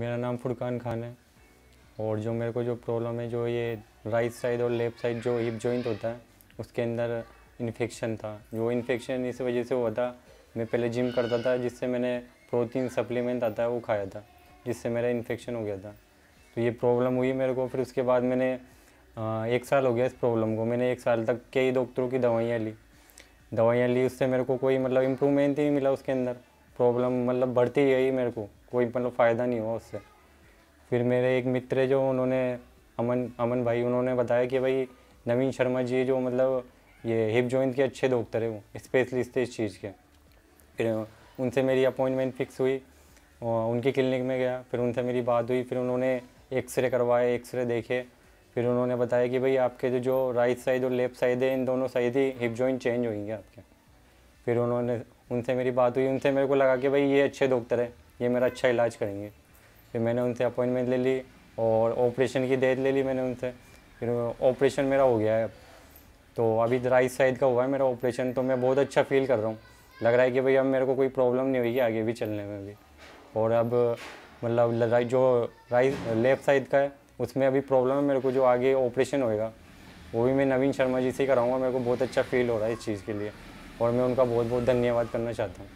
मेरा नाम फुरकान खान है। और जो मेरे को जो प्रॉब्लम है, जो ये राइट साइड और लेफ़्ट साइड जो हिप जॉइंट होता है, उसके अंदर इन्फेक्शन था। जो इन्फेक्शन इस वजह से हुआ था, मैं पहले जिम करता था, जिससे मैंने प्रोटीन सप्लीमेंट आता है, वो खाया था, जिससे मेरा इन्फेक्शन हो गया था। तो ये प्रॉब्लम हुई मेरे को, फिर उसके बाद मैंने एक साल हो गया इस प्रॉब्लम को। मैंने एक साल तक कई डॉक्टरों की दवाइयाँ ली। दवाइयाँ ली, उससे मेरे को कोई मतलब इम्प्रूवमेंट ही नहीं मिला उसके अंदर। प्रॉब्लम मतलब बढ़ती गई मेरे को। कोई मतलब फ़ायदा नहीं हुआ उससे। फिर मेरे एक मित्र जो उन्होंने, अमन अमन भाई, उन्होंने बताया कि भाई, नवीन शर्मा जी जो मतलब ये हिप जॉइंट के अच्छे डॉक्टर है वो स्पेशलिस्ट थे इस चीज़ के। फिर उनसे मेरी अपॉइंटमेंट फिक्स हुई उनकी क्लिनिक में गया, फिर उनसे मेरी बात हुई, फिर उन्होंने एक्सरे करवाए एक्सरे देखे। फिर उन्होंने बताया कि भाई, आपके जो जो राइट साइड और लेफ़्ट साइड है, इन दोनों साइड ही हिप जॉइंट चेंज होंगे आपके। फिर उन्होंने उनसे मेरी बात हुई, उनसे मेरे को लगा कि भाई ये अच्छे डॉक्टर है, ये मेरा अच्छा इलाज करेंगे। फिर मैंने उनसे अपॉइंटमेंट ले ली और ऑपरेशन की डेट ले ली मैंने उनसे। फिर ऑपरेशन मेरा हो गया है अब। तो अभी राइट साइड का हुआ है मेरा ऑपरेशन तो मैं बहुत अच्छा फील कर रहा हूँ। लग रहा है कि भाई अब मेरे को कोई प्रॉब्लम नहीं होगी आगे भी चलने में भी। और अब मतलब जो राइट, लेफ़्ट साइड का है, उसमें अभी प्रॉब्लम है मेरे को जो आगे ऑपरेशन होएगा, वो भी मैं नवीन शर्मा जी से कराऊँगा, मेरे को बहुत अच्छा फील हो रहा है इस चीज़ के लिए। और मैं उनका बहुत बहुत धन्यवाद करना चाहता हूँ।